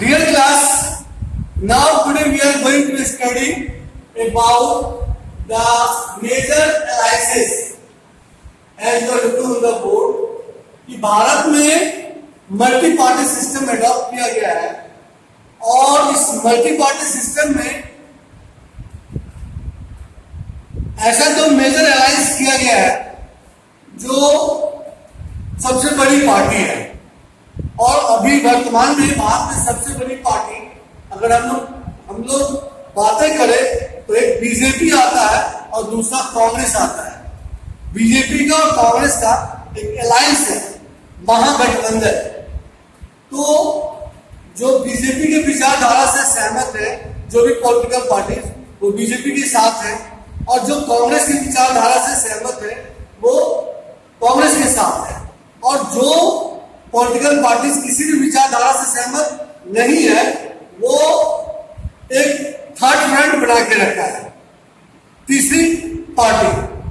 Dear class, now today we are going to study about the major alliances as you are looking on the board कि भारत में multi party system adopt किया गया है और इस multi party system में ऐसा जो मेजर अलायंस किया गया है जो सबसे बड़ी पार्टी है और अभी वर्तमान में भारत में सबसे बड़ी पार्टी, अगर हम लोग हम लोग बातें करें तो एक बीजेपी आता है और दूसरा कांग्रेस आता है। बीजेपी का और कांग्रेस का एक अलायंस है, महागठबंधन। तो जो बीजेपी के विचारधारा से सहमत है, जो भी पॉलिटिकल पार्टी वो बीजेपी के साथ है, और जो कांग्रेस की विचारधारा से सहमत है, वो कांग्रेस के साथ है। और जो पॉलिटिकल पार्टी किसी भी विचारधारा से सहमत नहीं है, वो एक थर्ड फ्रंट बना के रखा है। तीसरी पार्टी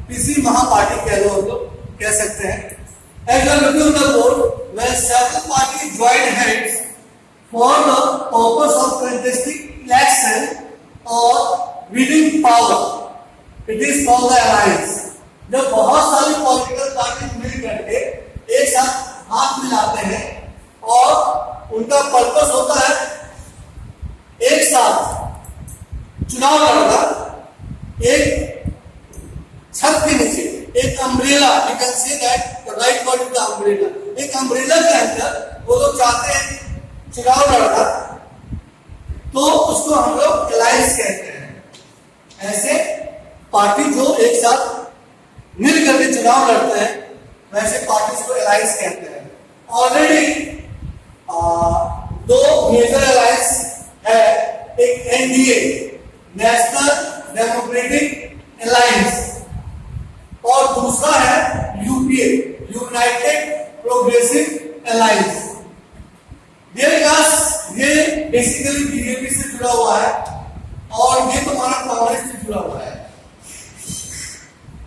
तीसरी महापार्टी कह लो तो कह सकते हैं। As on the board well seven party join hands for the off contesting election और winning power it is called the alliance जब बहुत सारी पॉलिटिकल पार्टी मिल करके एक साथ हाथ मिलाते हैं और उनका पर्पस होता है एक साथ चुनाव लड़ना, एक छत के नीचे, एक umbrella you can say that right word is the umbrella एक अम्ब्रेला के अंदर वो लोग चाहते हैं चुनाव लड़ना तो उसको हम लोग अलायंस कहते हैं। ऐसे पार्टी जो एक साथ मिल करके चुनाव लड़ते हैं, वैसे पार्टीज़ को अलायंस कहते हैं। ऑलरेडी दो मेजर अलायंस है एक एनडीए नेशनल डेमोक्रेटिक अलायंस और दूसरा है यूपीए यूनाइटेड प्रोग्रेसिव अलायंस ये बेसिकली बीजेपी से जुड़ा हुआ है, और ये तुम्हारा कांग्रेस से जुड़ा हुआ है।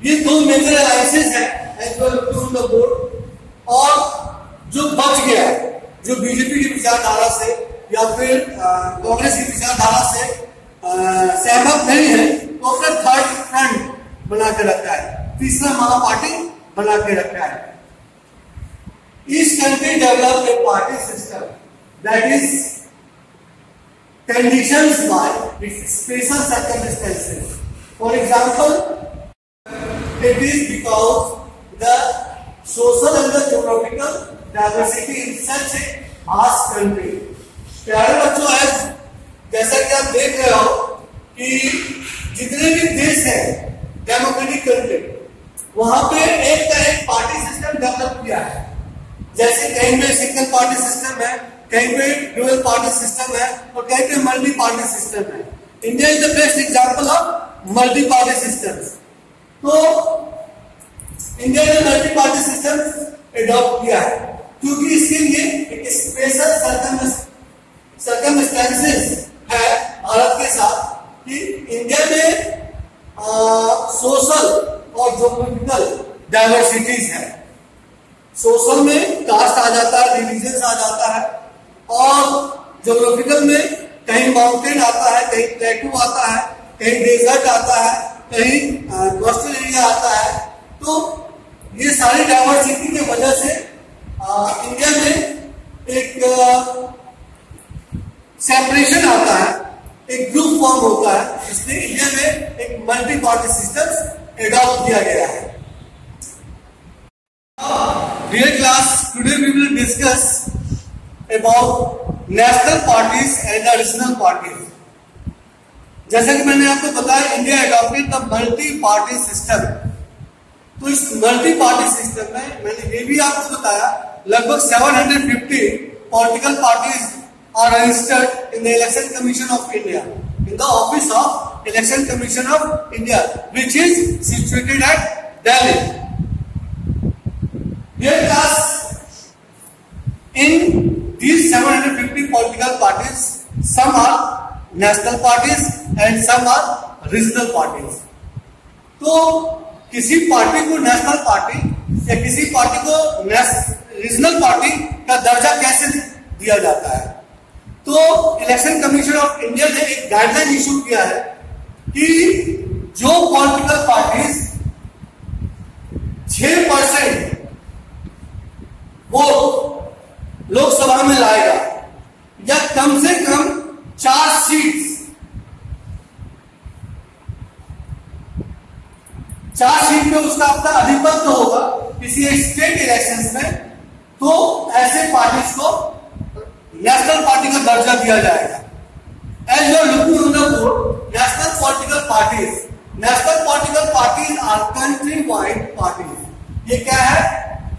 ये दो मेजर अलायंसेस है as well on the board और जो बच गया है जो बीजेपी की विचारधारा से या फिर कांग्रेस की विचारधारा से सहमत नहीं है तो अपना थर्ड फ्रंट बना के रखा है तीसरा महापार्टी बना के रखा है इस country develop a party system that is conditions by its special. For example, it is because the social and the geographical diversity in such a vast country प्यारे बच्चों है जैसा कि आप देख रहे हो कि जितने भी देश हैं डेमोक्रेटिक कंट्री वहाँ पे एक का एक पार्टी सिस्टम डेवलप किया है। जैसे कहीं पे सिंगल पार्टी सिस्टम है, कहीं पे ड्यूअल पार्टी सिस्टम है, और कहीं पे मल्टी पार्टी सिस्टम है। India is the best example of multi party system तो इंडिया ने मल्टी पार्टी सिस्टम एडॉप्ट किया है। क्योंकि इसके लिए एक स्पेशल सर्कमस्टेंसेस है भारत के साथ कि इंडिया में सोशल और जोग्राफिकल डाइवर्सिटीज है। सोशल में कास्ट आ जाता है रिलीजन आ जाता है और जोग्राफिकल में कहीं माउंटेन आता है, कहीं प्लेटू आता है, कहीं डेजर्ट आता है, कहीं कोस्टल एरिया आता है। तो ये सारी डाइवर्सिटी की वजह से इंडिया में एक सेपरेशन आता है, एक ग्रुप फॉर्म होता है इसलिए इंडिया में एक मल्टी पार्टी सिस्टम एडॉप्ट किया गया है। Dear class today we will discuss about national parties and regional parties जैसा कि मैंने आपको बताया India adopted the multi party system तो इस मल्टी पार्टी सिस्टम में मैंने ये भी आपको बताया लगभग 750 political parties are registered in the election commission of India in the office of election commission of India which is situated at Delhi in these seven hundred fifty political parties some are national parties and some are regional parties तो किसी party को national party या किसी party को national regional party का दर्जा कैसे दिया जाता है? तो इलेक्शन कमीशन ऑफ़ इंडिया ने एक गाइडलाइन इशू किया है कि जो पॉलिटिकल पार्टीज़ छ परसेंट वो लोकसभा में लाएगा या कम से कम चार सीट्स चार सीट पे उसका अपना अधिपत्य होगा किसी स्टेट इलेक्शन में तो ऐसे पार्टीज़ को नेशनल पार्टी का दर्जा दिया जाएगा। As your looking on the board national political parties national political parties are country wide parties ये क्या है?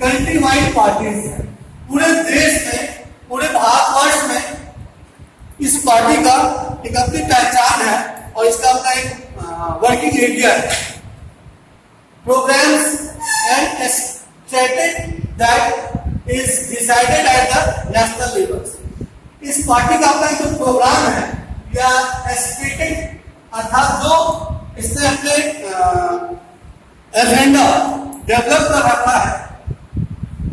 कंट्री वाइड पार्टीज़ है। पूरे देश में, पूरे भारतवर्ष में इस पार्टी का एक अपनी पहचान है और इसका अपना एक वर्किंग एरिया है। Programs and strategy that is decided at the national levels. इस पार्टी का अपना जो प्रोग्राम है, या स्ट्रेटेजिक अर्थात जो इसने अपने एजेंडा डेवलप कर रखा है,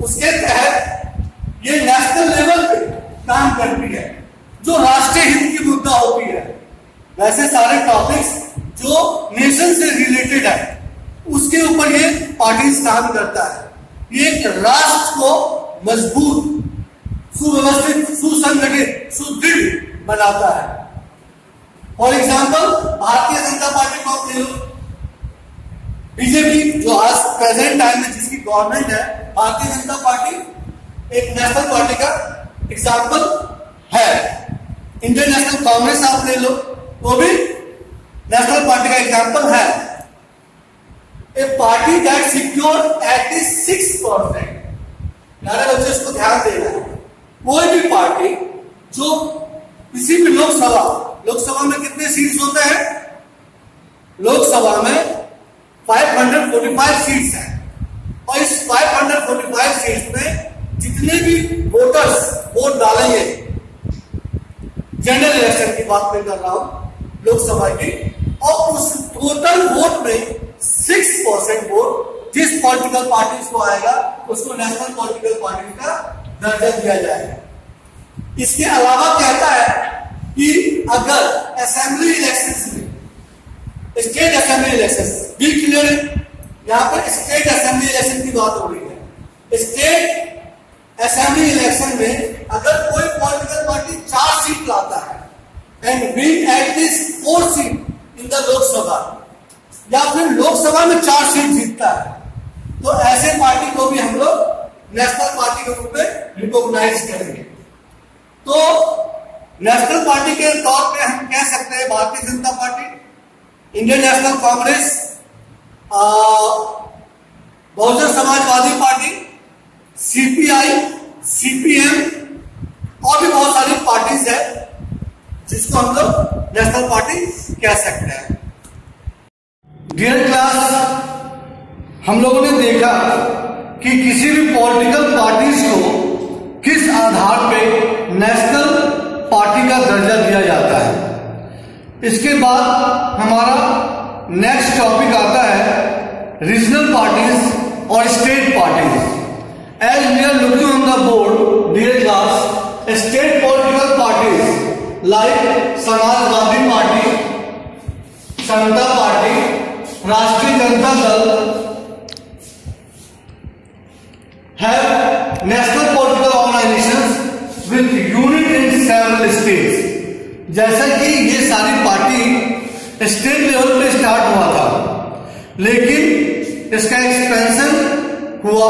उसके तहत ये नेशनल लेवल पे काम करती है जो राष्ट्रीय हित की मुद्दा होती है, वैसे सारे टॉपिक्स जो नेशन से रिलेटेड है, उसके ऊपर ये पार्टी काम करता है ये राष्ट्र को मज़बूत, सुव्यवस्थित, सुसंगठित, सुदृढ़ बनाता है। फॉर एग्ज़ाम्पल भारतीय जनता पार्टी को ले लो। बीजेपी जो आज प्रेजेंट टाइम में जिसकी गवर्नमेंट है, भारतीय जनता पार्टी एक नेशनल पार्टी का एग्ज़ाम्पल है। इंडियन नेशनल कांग्रेस आप ले लो, वो भी नेशनल पार्टी का एग्ज़ाम्पल है। A party that secure eighty six percent प्यारे बच्चे इसको ध्यान देना है। कोई भी पार्टी जो किसी भी लोकसभा लोकसभा में कितने सीट्स होते हैं? लोकसभा में 545 सीट्स हैं। और इस 545 सीट्स में जितने भी वोटर्स वोट डालेंगे जनरल इलेक्शन की बात मैं कर रहा हूँ, लोकसभा की, और उस टोटल वोट में सिक्स परसेंट वोट जिस पॉलिटिकल पार्टी को आएगा, उसको नेशनल पॉलिटिकल पार्टी का दर्जा दिया जाएगा। इसके अलावा कहता है कि अगर असेंबली इलेक्शन में state assembly election be clear है? यहाँ पर स्टेट असेंबली इलेक्शन की बात हो रही है। स्टेट असेंबली इलेक्शन में अगर कोई पॉलिटिकल पार्टी चार सीट लाता है and win at this four seat in the Lok Sabha, या फिर लोकसभा में चार सीट जीतता है तो ऐसे पार्टी को भी हम लोग नेशनल पार्टी के रूप में रिकॉग्नाइज करेंगे। तो नेशनल पार्टी के तौर पे हम कह सकते हैं Bharatiya Janata party, Indian National Congress Bahujan Samajwadi party CPI CPM और भी बहुत सारी पार्टीज़ है जिसको हम लोग नेशनल पार्टी कह सकते हैं। डियर क्लास हम लोगों ने देखा कि किसी भी पॉलिटिकल पार्टीज़ को किस आधार पे नेशनल पार्टी का दर्जा दिया जाता है। इसके बाद हमारा नेक्स्ट टॉपिक आता है रीजनल पार्टीज़ और state parties as we are looking on the board dear class state political parties like Samajwadi party Samata party Rashtriya Janata Dal have national political organizations with unit in several states. जैसा कि ये सारी party state level पे start हुआ था। लेकिन इसका expansion हुआ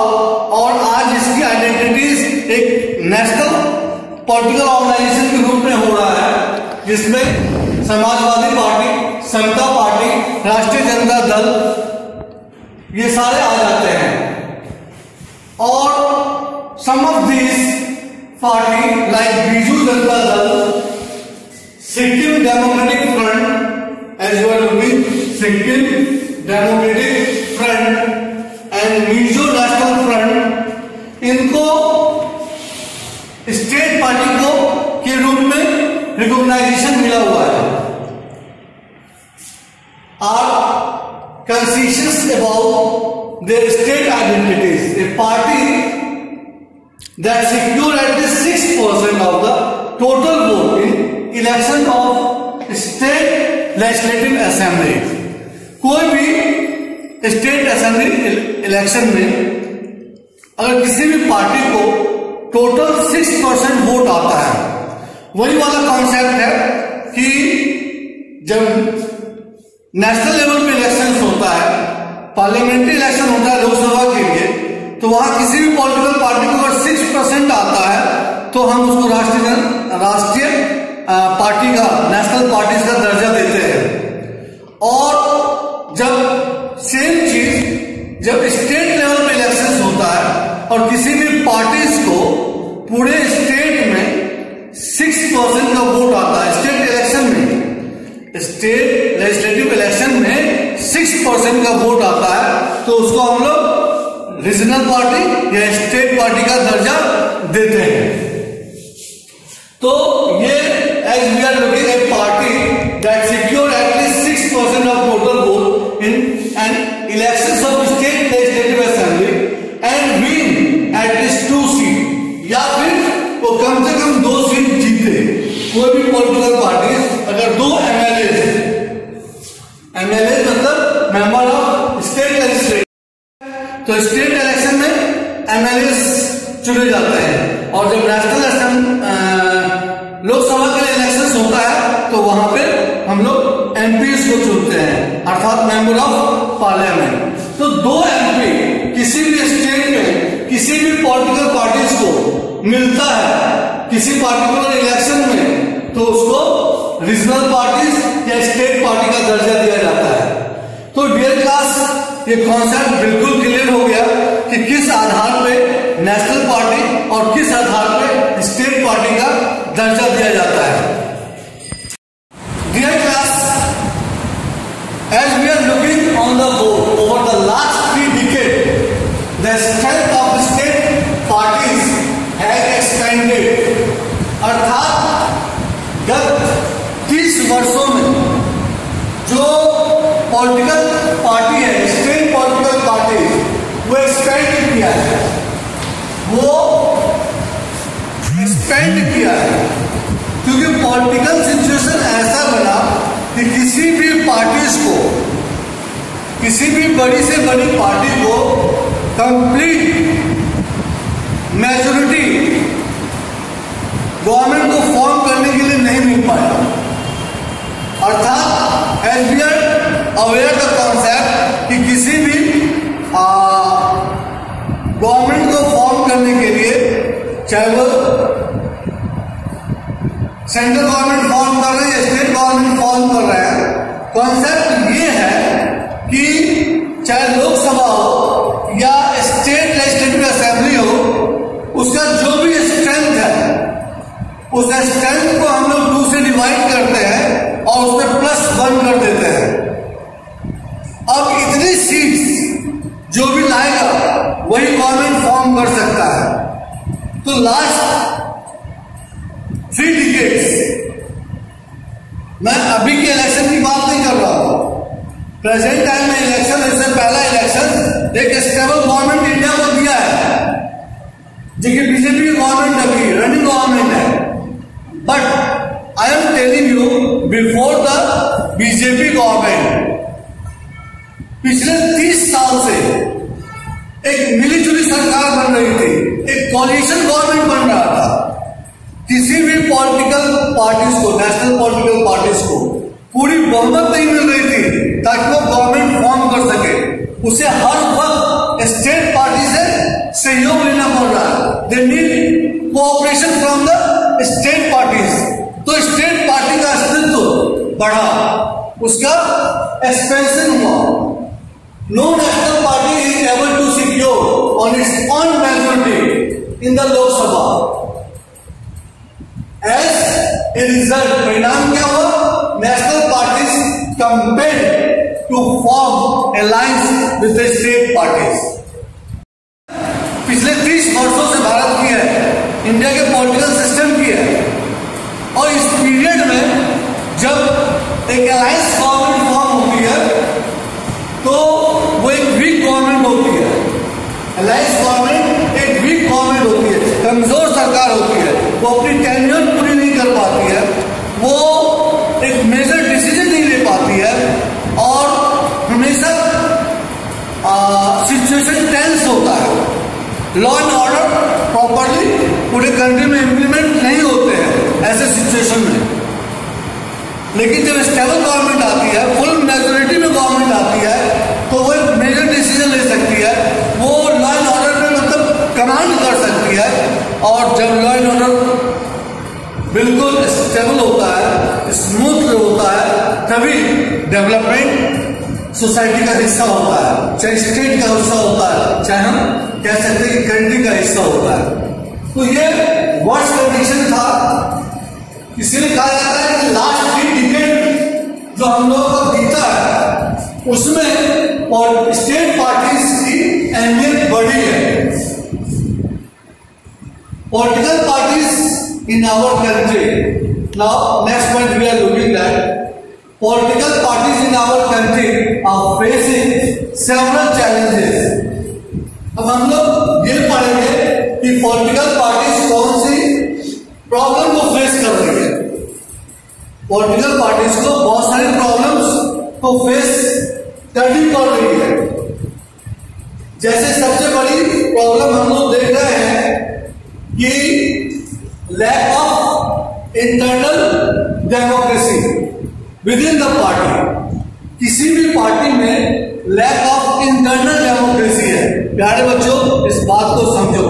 और आज इसकी आइडेंटिटीज एक नेशनल पॉलिटिकल ऑर्गेनाइजेशन के रूप में हो रहा है, जिसमें समाजवादी पार्टी, समता पार्टी, राष्ट्रीय जनता दल ये सारे आ जाते हैं। और some of this party like Biju Janata Dal Sikkim Democratic Front as well with Sikkim Democratic Front and Mizo National Front इनको स्टेट पार्टी को के रूप में रिकॉग्नाइजेशन मिला हुआ है। Are conscious about their state identities. A party that secure at least 6% of the total vote in election of state legislative assembly कोई भी स्टेट असेंबली इलेक्शन में अगर किसी भी पार्टी को टोटल सिक्स परसेंट वोट आता है, वही वाला कॉन्सेप्ट है कि जब नेशनल लेवल पे इलेक्शन होता है पार्लियामेंट्री इलेक्शन होता है लोकसभा के लिए तो वहाँ किसी भी पॉलिटिकल पार्टी को अगर सिक्स परसेंट आता है तो हम उसको राष्ट्रीय राष्ट्रीय पार्टी का नेशनल पार्टी का दर्जा देते हैं। और जब सेम चीज़, जब स्टेट लेवल पे इलेक्शन होता है, और किसी भी पार्टीज़ को पूरे स्टेट में सिक्स परसेंट का वोट आता है स्टेट इलेक्शन में state legislative election six percent का वोट आता है तो उसको हम लोग रीजनल पार्टी या स्टेट पार्टी का दर्जा देते हैं। तो ये एस बी आर के इलेक्शन होता है तो वहाँ पे हम लोग एमपी को चुनते हैं, अर्थात मेंबर ऑफ़ पार्लियामेंट तो दो एमपी किसी भी स्टेट में, किसी भी पॉलिटिकल पार्टीज़ को मिलता है, किसी पार्टिकुलर इलेक्शन में तो उसको रीजनल पार्टीज़ या स्टेट पार्टी का दर्जा दिया जाता है. तो डियर क्लास ये कॉन्सेप्ट बिल्कुल क्लियर हो गया कि किस आधार पे नेशनल पार्टी और किस आधार पे दर्जा दिया जाता है। Dear class as we are looking on the board over the last three decade the strength of state parties has expanded अर्थात गत तीस वर्षों में जो पॉलिटिकल पार्टी है स्टेट पॉलिटिकल पार्टी वो एक्सपेंड किया है वो एक्सपेंड किया है क्योंकि पॉलिटिकल सिचुएशन ऐसा बना कि किसी भी पार्टीज़ को, किसी भी बड़ी से बड़ी पार्टी को कंप्लीट मेजोरिटी गवर्नमेंट को फॉर्म करने के लिए नहीं मिल पाया। अर्थात as we are aware the concept कि किसी भी गवर्नमेंट को फॉर्म करने के लिए, चाहे वो सेंट्रल गवर्नमेंट फॉर्म कर रहे हैं, स्टेट गवर्नमेंट फॉर्म कर रहे हैं। कॉन्सेप्ट ये है कि चाहे लोकसभा हो या स्टेट लेजिस्लेटिव असेंबली हो, उसका जो भी स्ट्रेंथ है, उस स्ट्रेंथ को हम लोग टू से डिवाइड करते हैं और उसमें प्लस वन कर देते हैं। अब इतनी सीट्स जो भी लाएगा, वही गवर्नमेंट फॉर्म कर सकता है। तो लास्ट थ्री डिकेट्स मैं अभी के इलेक्शन की बात नहीं कर रहा हूँ। प्रेजेंट टाइम में इलेक्शन इससे पहला इलेक्शन एक स्टेबल गवर्नमेंट इंडिया को दिया है। देखिए बीजेपी की गवर्नमेंट अभी रनिंग गवर्नमेंट है। But I am telling you before the BJP government पिछले तीस साल से एक मिलीजुली सरकार बन रही थी, एक कॉलिशन गवर्नमेंट बन रहा था। किसी भी पॉलिटिकल पार्टीज़ को, नेशनल पॉलिटिकल पार्टीज़ को, पूरी बहुमत नहीं मिल रही थी ताकि वो गवर्नमेंट फॉर्म कर सके। उसे हर वक्त स्टेट पार्टी से सहयोग लेना पड़ रहा है। They cooperation from the state parties तो स्टेट पार्टी का अस्तित्व बढ़ा। उसका एक्सपेंशन हुआ। No national party is able to secure on its own majority in the Lok Sabha. As result परिणाम क्या हुआ national parties compelled to form alliance with the state parties पिछले 30 वर्षों से भारत की है इंडिया के पॉलिटिकल सिस्टम की है। और इस पीरियड में जब एक अलायंस गवर्नमेंट फॉर्म होती है तो वो एक वीक गवर्नमेंट होती है। अलायंस गवर्नमेंट एक वीक गवर्नमेंट होती है। कमज़ोर सरकार होती है। वो अपनी टेन्योर पूरी नहीं कर पाती है वो लॉ एंड ऑर्डर प्रॉपरली पूरे कंट्री में इंप्लीमेंट नहीं होते हैं, ऐसे सिचुएशन में। लेकिन जब स्टेबल गवर्नमेंट आती है फुल मेजोरिटी में गवर्नमेंट आती है तो वो एक मेजर डिसीज़न ले सकती है। वो लॉ एंड ऑर्डर में मतलब कमांड कर सकती है। और जब लॉ एंड ऑर्डर बिल्कुल स्टेबल होता है स्मूथ होता है, तभी डेवलपमेंट सोसाइटी का हिस्सा होता है, चाहे स्टेट का हिस्सा होता है, चाहे हम कह सकते हैं कि कंट्री का हिस्सा होता है। तो ये वर्ष कंडीशन था। इसीलिए कहा जाता है कि लास्ट थ्री डिकेट जो हम लोगों का बीता है, उसमें और स्टेट पार्टीज़ की अहमियत बढ़ी है। Political parties in our country now next point we are looking that political parties in our country are facing several challenges. अब हम लोग ये पढ़ेंगे कि पॉलिटिकल पार्टीज़ कौन सी प्रॉब्लम को फेस कर रही है। पॉलिटिकल पार्टीज़ को बहुत सारी प्रॉब्लम्स को फेस करनी पड़ रही है। जैसे सबसे बड़ी प्रॉब्लम हम लोग देख रहे हैं कि lack of internal democracy within the party किसी भी पार्टी में लैक ऑफ़ इंटरनल डेमोक्रेसी है। प्यारे बच्चों, इस बात को समझो।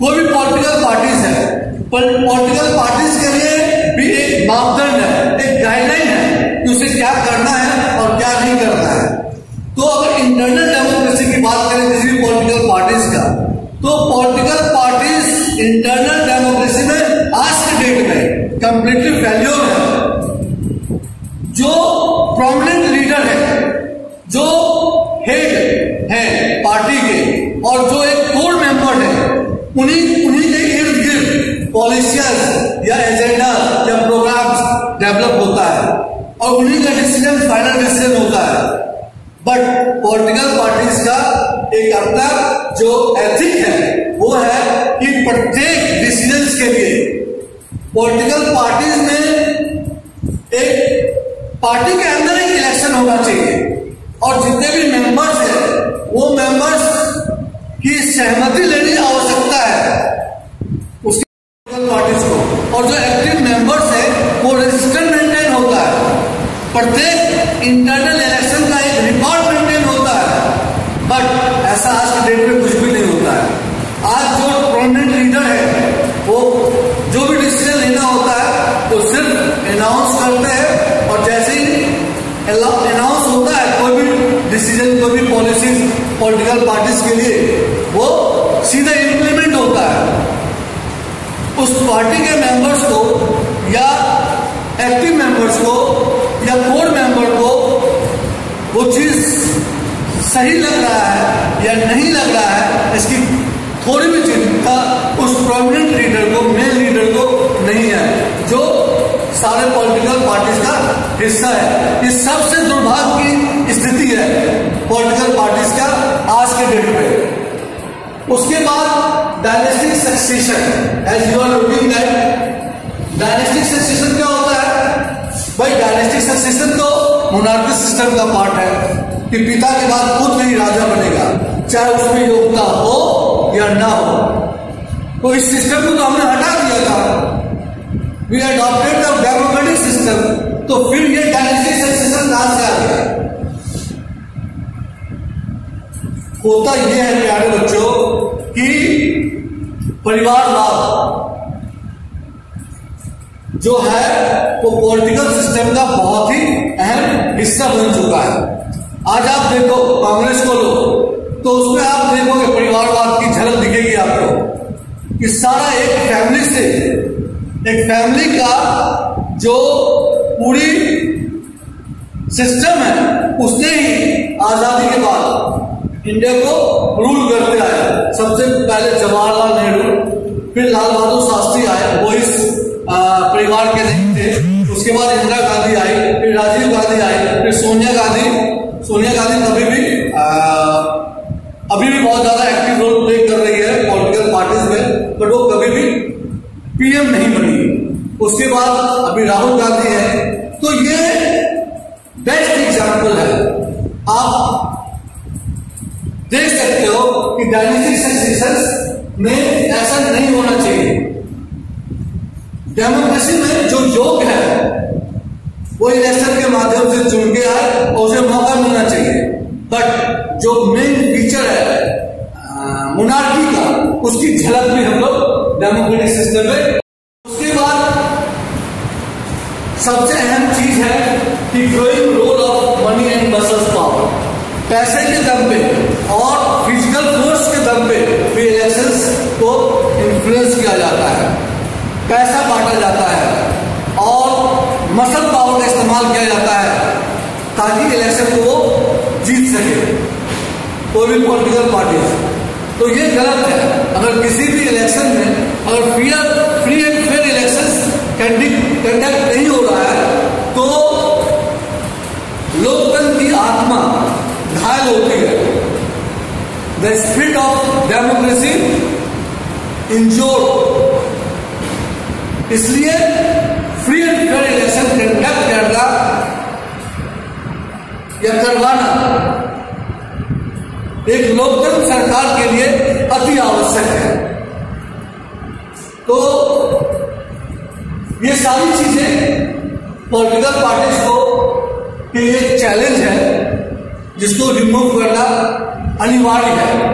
कोई भी पॉलिटिकल पार्टीज़ है, पर पॉलिटिकल पार्टीज़ के लिए भी एक मापदंड है, एक गाइडलाइन है कि उसे क्या करना है और क्या नहीं करना है। तो अगर इंटरनल डेमोक्रेसी की बात करें किसी भी पॉलिटिकल पार्टीज़ का तो पॉलिटिकल पार्टीज़ इंटरनल डेमोक्रेसी में आज के डेट में कंप्लीटली फेल्योर उन्हीं उन्हीं के इर्द गिर्द पॉलिसियस या एजेंडा या प्रोग्राम्स डेवलप होता है और उन्हीं का डिसीज़न फाइनल डिसीज़न होता है। बट पॉलिटिकल पार्टीज़ का एक अपना जो एथिक है, वो है कि प्रत्येक डिसीज़न के लिए पॉलिटिकल पार्टीज़ में एक पार्टी के अंदर एक इलेक्शन होना चाहिए। और जितने भी मेंबर्स हैं, वो मेंबर्स की सहमति लेनी आवश्यकता है उसकी पार्टीज़ को और जो एक्टिव मेंबर्स है, वो रजिस्टर मेंटेन होता है। प्रत्येक इंटरनल इलेक्शन का एक रिकॉर्ड मेंटेन होता है। बट ऐसा आज के डेट में कुछ भी नहीं होता है। आज जो प्रोमिनेंट लीडर है, वो जो भी डिसीज़न लेना होता है, वो सिर्फ़ अनाउंस करते हैं। और जैसे ही अनाउंस होता है, कोई भी डिसीज़न कोई भी पॉलिसी पॉलिटिकल पार्टीज़ के लिए वो सीधे इंप्लीमेंट होता है उस पार्टी के मेंबर्स को या एक्टिव मेंबर्स को या कोर मेंबर को वो चीज़ सही लग रहा है या नहीं लग रहा है, इसकी थोड़ी भी चिंता उस प्रोमिनेंट लीडर को मेन लीडर को नहीं है, जो सारे पॉलिटिकल पार्टीज़ का हिस्सा है। इस सबसे दुर्भाग्य की स्थिति है पॉलिटिकल पार्टीज़ का आज के डेट में। उसके बाद dynastic succession as you are looking that dynastic succession क्या होता है? भाई डायनेस्टिक सक्सेशन तो मोनार्की सिस्टम का पार्ट है कि पिता के बाद खुद नहीं राजा बनेगा, चाहे उसमें योग्यता हो या ना हो। तो इस सिस्टम को तो हमने हटा दिया था। We adopted the democratic system तो फिर ये डायनेस्टिक सक्सेशन कहाँ से आ गया? होता यह है, प्यारे बच्चों, कि परिवारवाद जो है, वो पॉलिटिकल सिस्टम का बहुत ही अहम हिस्सा बन चुका है। आज आप देखो, कांग्रेस को लो तो उसमें आप देखोगे परिवारवाद की झलक दिखेगी आपको, कि सारा एक फैमिली से, एक फैमिली का जो पूरी सिस्टम है, उसने ही आज़ादी के बाद इंडिया को रूल करते आए। सबसे पहले जवाहरलाल नेहरू फिर लाल बहादुर शास्त्री आए वो इस परिवार के नहीं थे। उसके बाद इंदिरा गांधी आई फिर राजीव गांधी आई फिर सोनिया गांधी। सोनिया गांधी कभी भी आ, अभी भी बहुत ज़्यादा एक्टिव रोल प्ले कर रही है पॉलिटिकल पार्टीज़ में बट वो कभी भी पीएम नहीं बनी। उसके बाद अभी राहुल गांधी है। तो ये बेस्ट एग्ज़ाम्पल है आप देख सकते हो कि डायनेस्टिक सेंसेशन में ऐसा नहीं होना चाहिए। डेमोक्रेसी में जो योग है, वो इलेक्शन के माध्यम से चुन के आए और उसे मौका मिलना चाहिए। बट जो मेन फीचर है मुनार्की का, उसकी झलक भी हम लोग डेमोक्रेटिक सिस्टम में उसके बाद सबसे अहम चीज़ है कि growing role of money and muscles power पैसे के दम पे और फ़िज़िकल फोर्स के दम पे भी इलेक्शंस को इन्फ्लुएंस किया जाता है पैसा बांटा जाता है और मसल पावर का इस्तेमाल किया जाता है, ताकि इलेक्शन को वो जीत सके। कोई भी पॉलिटिकल पार्टी तो ये गलत है। अगर किसी भी इलेक्शन में अगर free free and fair election conduct नहीं हो रहा है तो लोकतंत्र की आत्मा घायल होती है। The spirit of democracy injured इसलिए इलेक्शन कंडक्ट करना या करवाना एक लोकतंत्र सरकार के लिए अति आवश्यक है तो ये सारी चीज़ें पॉलिटिकल पार्टीज़ को के लिए चैलेंज है जिसको रिमूव करना अनिवार्य है